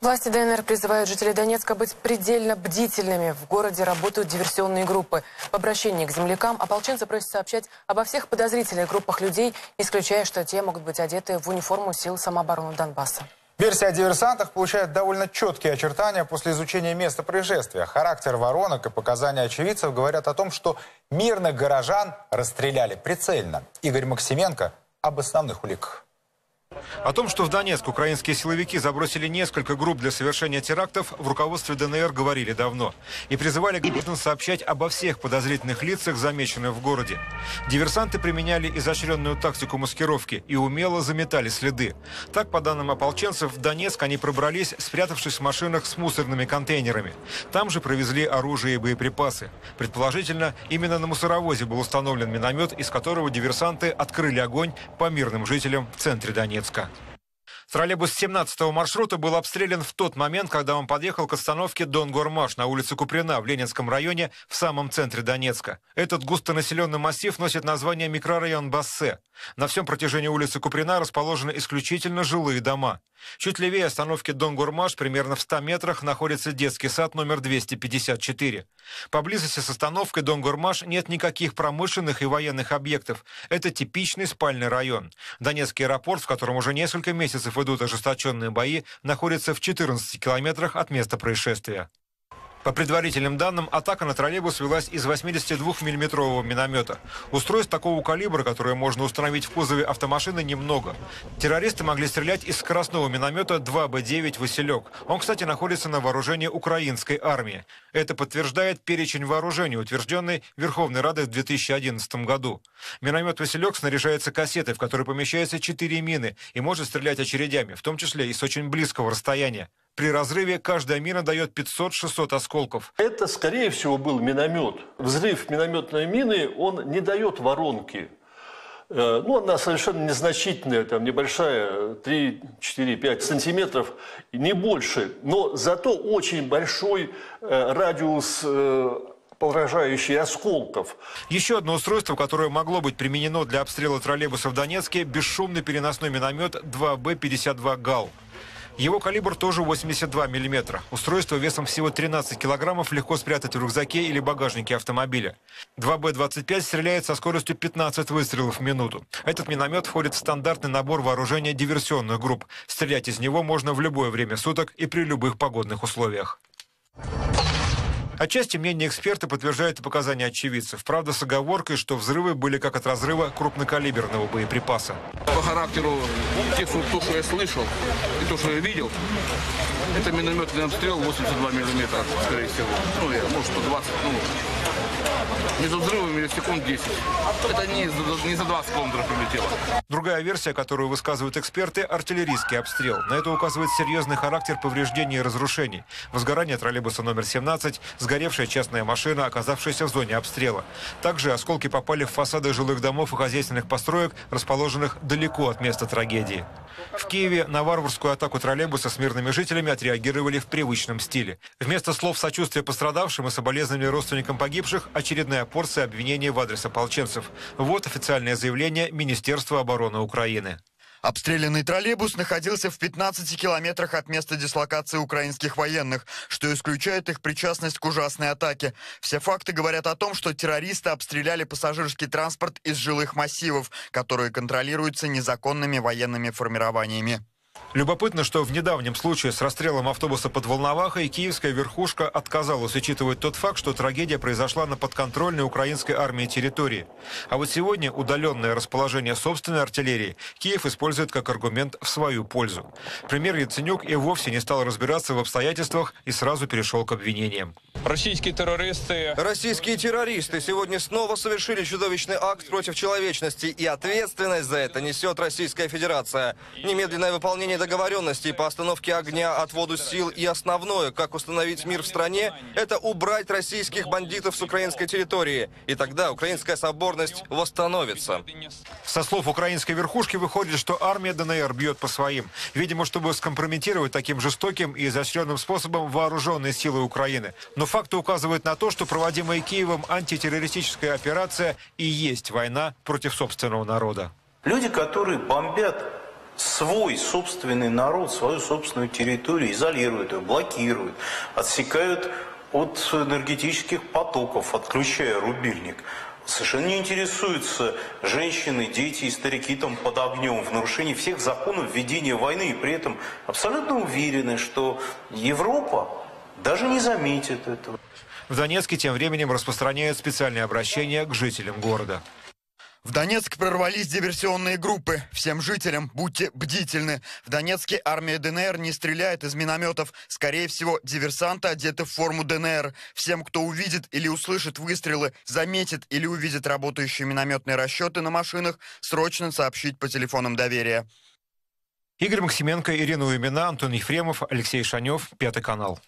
Власти ДНР призывают жителей Донецка быть предельно бдительными. В городе работают диверсионные группы. В обращении к землякам ополченцы просят сообщать обо всех подозрительных группах людей, исключая, что те могут быть одеты в униформу сил самообороны Донбасса. Версия о диверсантах получает довольно четкие очертания после изучения места происшествия. Характер воронок и показания очевидцев говорят о том, что мирных горожан расстреляли прицельно. Игорь Максименко об основных уликах. О том, что в Донецк украинские силовики забросили несколько групп для совершения терактов, в руководстве ДНР говорили давно. И призывали граждан сообщать обо всех подозрительных лицах, замеченных в городе. Диверсанты применяли изощренную тактику маскировки и умело заметали следы. Так, по данным ополченцев, в Донецк они пробрались, спрятавшись в машинах с мусорными контейнерами. Там же провезли оружие и боеприпасы. Предположительно, именно на мусоровозе был установлен миномет, из которого диверсанты открыли огонь по мирным жителям в центре Донецка. Донецка. Троллейбус 17 маршрута был обстрелян в тот момент, когда он подъехал к остановке Дон-Гормаш на улице Куприна в Ленинском районе в самом центре Донецка. Этот густонаселенный массив носит название микрорайон Бассе. На всем протяжении улицы Куприна расположены исключительно жилые дома. Чуть левее остановки Дон-Гурмаш, примерно в 100 метрах, находится детский сад номер 254. Поблизости с остановкой Дон-Гурмаш нет никаких промышленных и военных объектов. Это типичный спальный район. Донецкий аэропорт, в котором уже несколько месяцев идут ожесточенные бои, находится в 14 километрах от места происшествия. По предварительным данным, атака на троллейбус велась из 82 миллиметрового миномета. Устройств такого калибра, которое можно установить в кузове автомашины, немного. Террористы могли стрелять из скоростного миномета 2Б-9 «Василек». Он, кстати, находится на вооружении украинской армии. Это подтверждает перечень вооружений, утвержденный Верховной Радой в 2011 году. Миномет «Василек» снаряжается кассетой, в которой помещается 4 мины и может стрелять очередями, в том числе и с очень близкого расстояния. При разрыве каждая мина дает 500-600 осколков. Это, скорее всего, был миномет. Взрыв минометной мины, он не дает воронки. Э, ну, она совершенно незначительная, там небольшая, 3, 4, 5 сантиметров, не больше. Но зато очень большой э, радиус э, поражающий осколков. Еще одно устройство, которое могло быть применено для обстрела троллейбуса в Донецке – бесшумный переносной миномет 2Б-52 «ГАЛ». Его калибр тоже 82 мм. Устройство весом всего 13 килограммов легко спрятать в рюкзаке или багажнике автомобиля. 2Б-25 стреляет со скоростью 15 выстрелов в минуту. Этот миномет входит в стандартный набор вооружения диверсионных групп. Стрелять из него можно в любое время суток и при любых погодных условиях. Отчасти мнение эксперта подтверждает и показания очевидцев. Правда, с оговоркой, что взрывы были как от разрыва крупнокалиберного боеприпаса. По характеру тех, то, что я слышал, и то, что я видел, это минометный обстрел 82 миллиметра, скорее всего. Ну, я, может, 120, ну, между взрывами секунд 10. Это не, не за 20 километров прилетело. Другая версия, которую высказывают эксперты – артиллерийский обстрел. На это указывает серьезный характер повреждений и разрушений. Возгорание троллейбуса номер 17, сгоревшая частная машина, оказавшаяся в зоне обстрела. Также осколки попали в фасады жилых домов и хозяйственных построек, расположенных далеко от места трагедии. В Киеве на варварскую атаку троллейбуса с мирными жителями отреагировали в привычном стиле. Вместо слов сочувствия пострадавшим и соболезнования родственникам погибших – очередная порция обвинений в адрес ополченцев. Вот официальное заявление Министерства обороны Украины. Обстрелянный троллейбус находился в 15 километрах от места дислокации украинских военных, что исключает их причастность к ужасной атаке. Все факты говорят о том, что террористы обстреляли пассажирский транспорт из жилых массивов, которые контролируются незаконными военными формированиями. Любопытно, что в недавнем случае с расстрелом автобуса под Волновахой киевская верхушка отказалась учитывать тот факт, что трагедия произошла на подконтрольной украинской армии территории. А вот сегодня удаленное расположение собственной артиллерии Киев использует как аргумент в свою пользу. Премьер Яценюк и вовсе не стал разбираться в обстоятельствах и сразу перешел к обвинениям. Российские террористы... Российские террористы сегодня снова совершили чудовищный акт против человечности, и ответственность за это несет Российская Федерация. Немедленное выполнение договоренностей по остановке огня, отводу сил и основное, как установить мир в стране, это убрать российских бандитов с украинской территории. И тогда украинская соборность восстановится. Со слов украинской верхушки выходит, что армия ДНР бьет по своим. Видимо, чтобы скомпрометировать таким жестоким и изощренным способом вооруженные силы Украины. Но факты указывают на то, что проводимая Киевом антитеррористическая операция и есть война против собственного народа. Люди, которые бомбят свой собственный народ, свою собственную территорию, изолируют ее, блокируют, отсекают от энергетических потоков, отключая рубильник. Совершенно не интересуются женщины, дети и старики там под огнем в нарушении всех законов ведения войны. И при этом абсолютно уверены, что Европа даже не заметит этого. В Донецке тем временем распространяют специальные обращения к жителям города. В Донецк прорвались диверсионные группы. Всем жителям будьте бдительны. В Донецке армия ДНР не стреляет из минометов. Скорее всего, диверсанты одеты в форму ДНР. Всем, кто увидит или услышит выстрелы, заметит или увидит работающие минометные расчеты на машинах, срочно сообщить по телефонам доверия. Игорь Максименко, Ирина Уймина, Антон Ефремов, Алексей Шанев, Пятый канал.